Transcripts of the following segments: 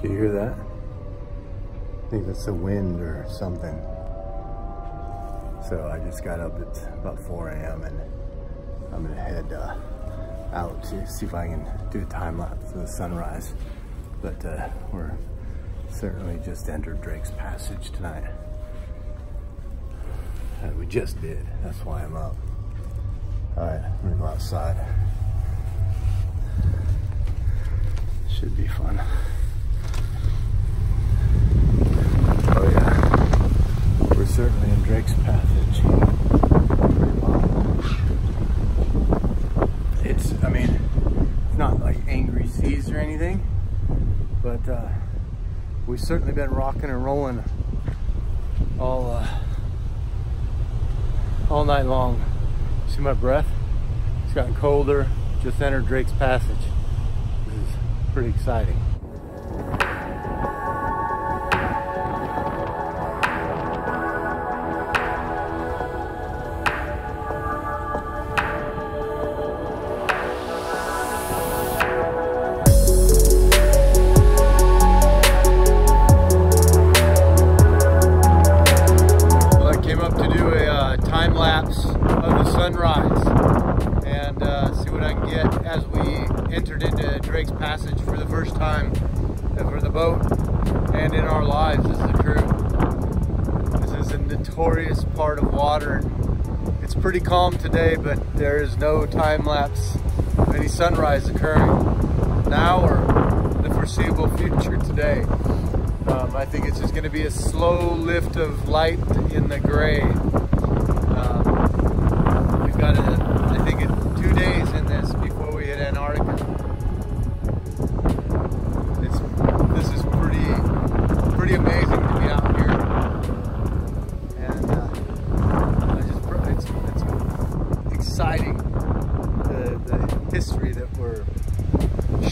Can you hear that? I think that's the wind or something. So I just got up at about 4 a.m. and I'm gonna head uh, out to see if I can do a time lapse of the sunrise. But uh, we're certainly just entered Drake's Passage tonight. And we just did, that's why I'm up. All right, I'm gonna go outside. Should be fun. Oh yeah, we're certainly in Drake's Passage. It's, I mean, it's not like angry seas or anything, but uh, we've certainly been rocking and rolling all uh, all night long. See my breath? It's gotten colder. Just entered Drake's Passage. This is pretty exciting. Calm today, but there is no time lapse of any sunrise occurring now or the foreseeable future today. Um, I think it's just going to be a slow lift of light in the gray. Um, we've got, a, I think, a,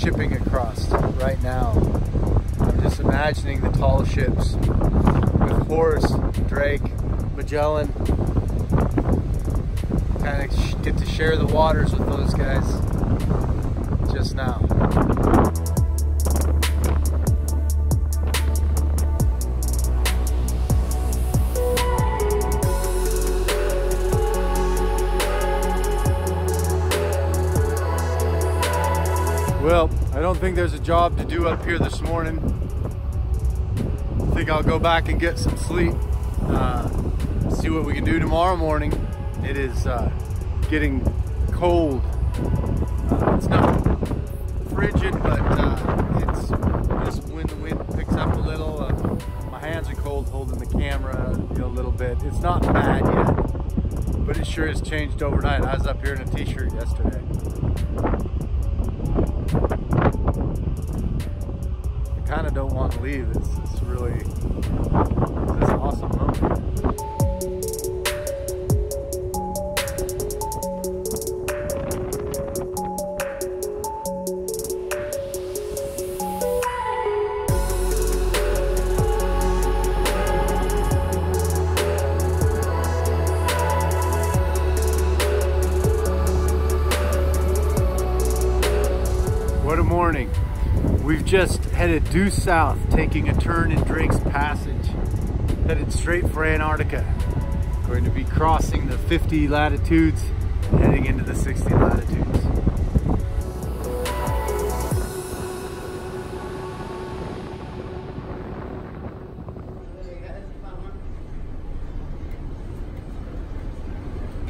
shipping across right now. I'm just imagining the tall ships with Horace, Drake, Magellan. Kind of get to share the waters with those guys just now. Think there's a job to do up here this morning. I think I'll go back and get some sleep. Uh, see what we can do tomorrow morning. It is uh, getting cold. Uh, it's not frigid, but uh, it's just when the wind picks up a little. Uh, my hands are cold holding the camera you know, a little bit. It's not bad yet, but it sure has changed overnight. I was up here in a t-shirt yesterday. Leave. It's, it's really it's this awesome moment. Headed due south, taking a turn in Drake's Passage, headed straight for Antarctica. Going to be crossing the 50 latitudes, heading into the 60 latitudes.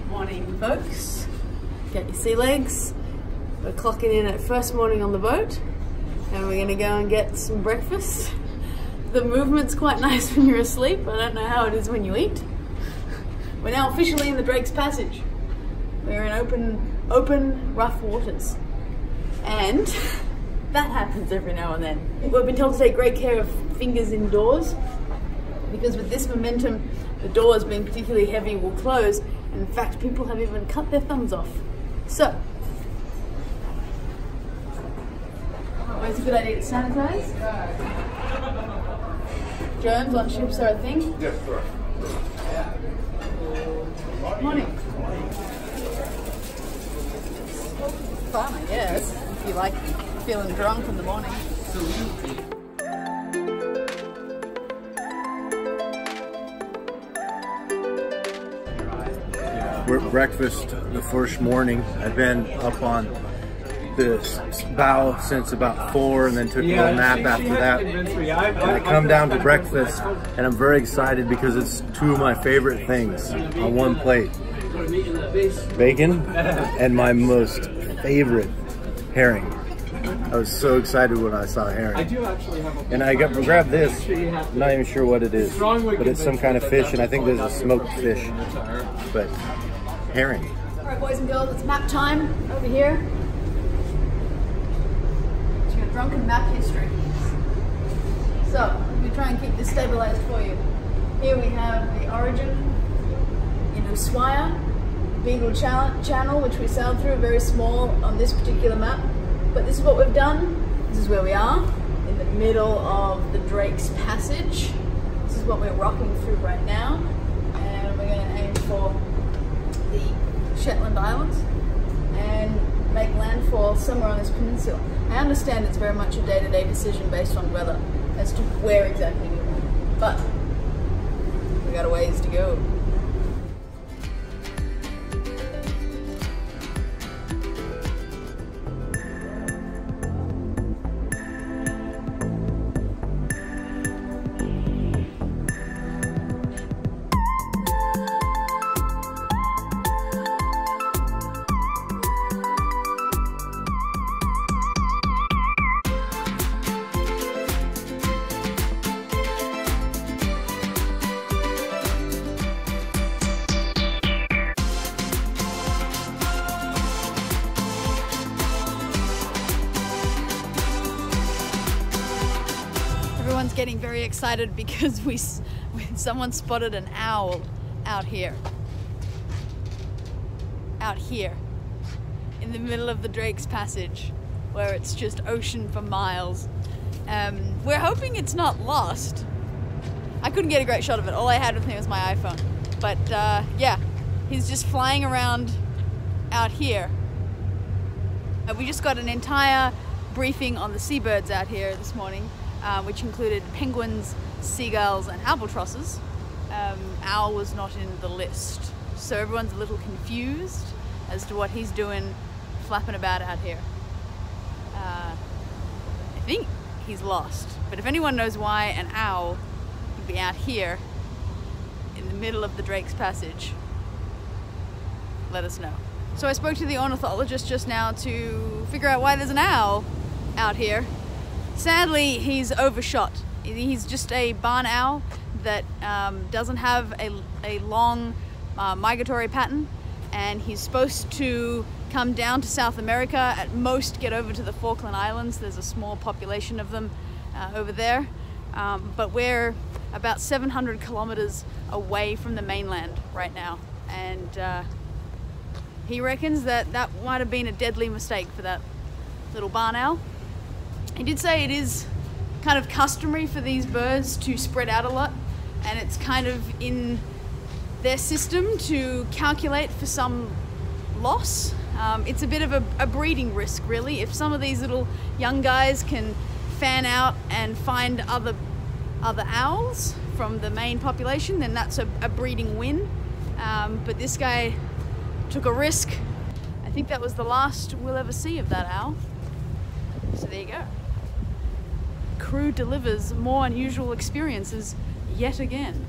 Morning, folks. Get your sea legs. We're clocking in at first morning on the boat, and we're gonna go and get some breakfast. The movement's quite nice when you're asleep. I don't know how it is when you eat. We're now officially in the Drake's Passage. We're in open, open, rough waters, and that happens every now and then. We've been told to take great care of fingers indoors because with this momentum, the doors being particularly heavy will close. In fact, people have even cut their thumbs off. So, But it's a good idea to sanitize. Germs on ships are a thing. Yes, right. Morning. Fun, I guess. If you like feeling drunk in the morning. We're at breakfast the first morning. I've been up on this bow since about four and then took a little nap after that. And I come down to breakfast and I'm very excited because it's two of my favorite things on one plate. Bacon and my most favorite herring. I was so excited when I saw herring. And I got grabbed this. I'm not even sure what it is, but it's some kind of fish, and I think there's a smoked fish. But herring. All right, boys and girls, it's map time over here. Drunken map history. So, me try and keep this stabilized for you. Here we have the origin in Ushuaia, Beagle Channel, which we sailed through, very small on this particular map. But this is what we've done. This is where we are, in the middle of the Drake's Passage. This is what we're rocking through right now. And we're going to aim for the Shetland Islands and make landfall somewhere on this peninsula. I understand it's very much a day-to-day -day decision based on weather as to where exactly we want. But we got a ways to go. Excited because we someone spotted an owl out here. Out here. In the middle of the Drake's Passage where it's just ocean for miles. Um, we're hoping it's not lost. I couldn't get a great shot of it. All I had with me was my iPhone. But uh, yeah, he's just flying around out here. Uh, we just got an entire briefing on the seabirds out here this morning uh, which included penguins, seagulls, and albatrosses. Um, owl was not in the list. So everyone's a little confused as to what he's doing flapping about out here. Uh, I think he's lost. But if anyone knows why an owl would be out here in the middle of the Drake's Passage, let us know. So I spoke to the ornithologist just now to figure out why there's an owl out here Sadly, he's overshot. He's just a barn owl that um, doesn't have a, a long uh, migratory pattern and he's supposed to come down to South America, at most get over to the Falkland Islands. There's a small population of them uh, over there. Um, but we're about 700 kilometers away from the mainland right now. And uh, he reckons that that might have been a deadly mistake for that little barn owl. He did say it is kind of customary for these birds to spread out a lot and it's kind of in their system to calculate for some loss. Um, it's a bit of a, a, breeding risk really. If some of these little young guys can fan out and find other, other owls from the main population then that's a, a breeding win. Um, but this guy took a risk. I think that was the last we'll ever see of that owl. So there you go crew delivers more unusual experiences yet again.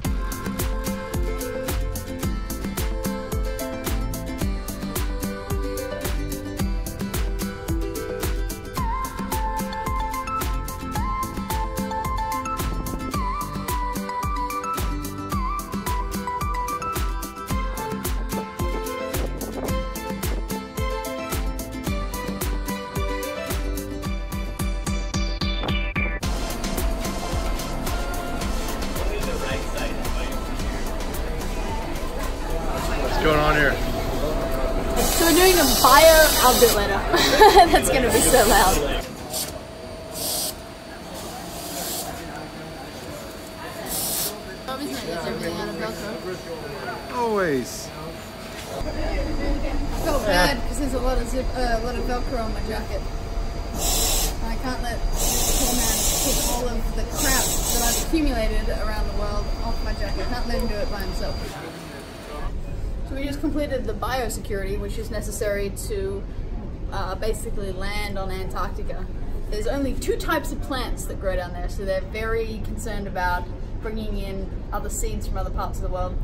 Going on here? So we're doing a bio update letter. That's gonna be so loud. Always. I felt bad because there's a lot of zip, uh, a lot of Velcro on my jacket. And I can't let this poor man take all of the crap that I've accumulated around the world off my jacket. I can't let him do it by himself. We just completed the biosecurity, which is necessary to uh, basically land on Antarctica. There's only two types of plants that grow down there, so they're very concerned about bringing in other seeds from other parts of the world.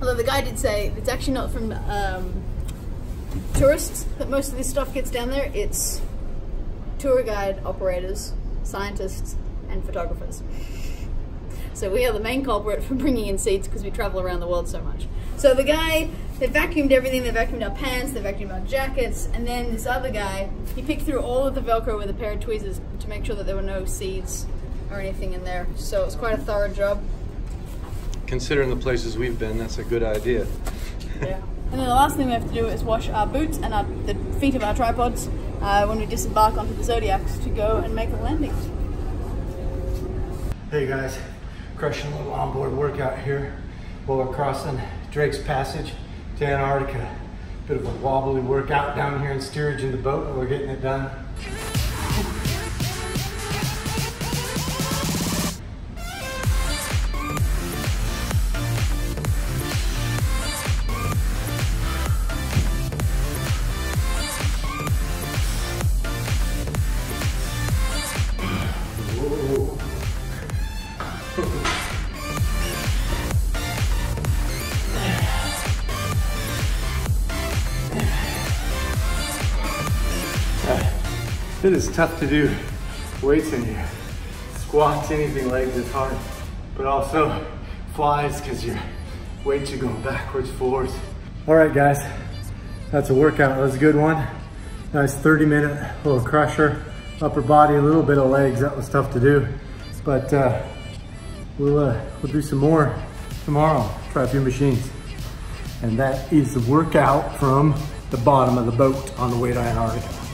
Although the guy did say it's actually not from um, tourists that most of this stuff gets down there, it's tour guide operators, scientists, and photographers. So we are the main culprit for bringing in seeds because we travel around the world so much. So the guy, they vacuumed everything, they vacuumed our pants, they vacuumed our jackets, and then this other guy, he picked through all of the Velcro with a pair of tweezers to make sure that there were no seeds or anything in there. So it was quite a thorough job. Considering the places we've been, that's a good idea. Yeah. And then the last thing we have to do is wash our boots and our, the feet of our tripods uh, when we disembark onto the Zodiacs to go and make a landing. Hey guys, crushing little onboard workout here while we're crossing Drake's Passage to Antarctica. Bit of a wobbly workout down here in steerage in the boat, but we're getting it done. It is tough to do weights in here. Squats, anything legs is hard, but also flies because your weights are going backwards, forwards. All right, guys, that's a workout. That was a good one. Nice 30 minute little crusher, upper body, a little bit of legs. That was tough to do, but uh, we'll, uh, we'll do some more tomorrow. Try a few machines. And that is the workout from the bottom of the boat on the way to Antarctica.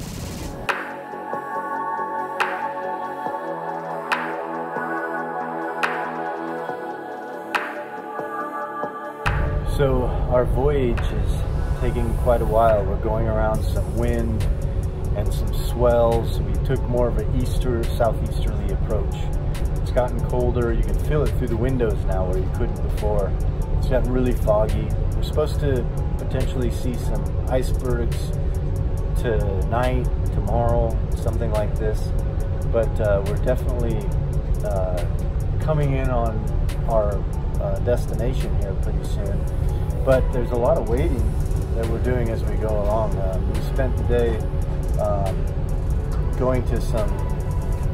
So our voyage is taking quite a while. We're going around some wind and some swells. We took more of an easter, southeasterly approach. It's gotten colder. You can feel it through the windows now where you couldn't before. It's gotten really foggy. We're supposed to potentially see some icebergs tonight, tomorrow, something like this. But uh, we're definitely uh, coming in on our uh, destination here pretty soon. But there's a lot of waiting that we're doing as we go along. Uh, we spent the day um, going to some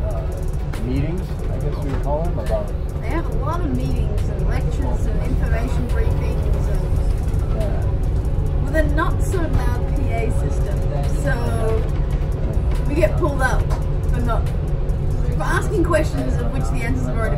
uh, meetings, I guess we would call them, about They have a lot of meetings and lectures and information briefings and uh, with a not so loud PA system. So we get pulled up for not for asking questions of which the answers are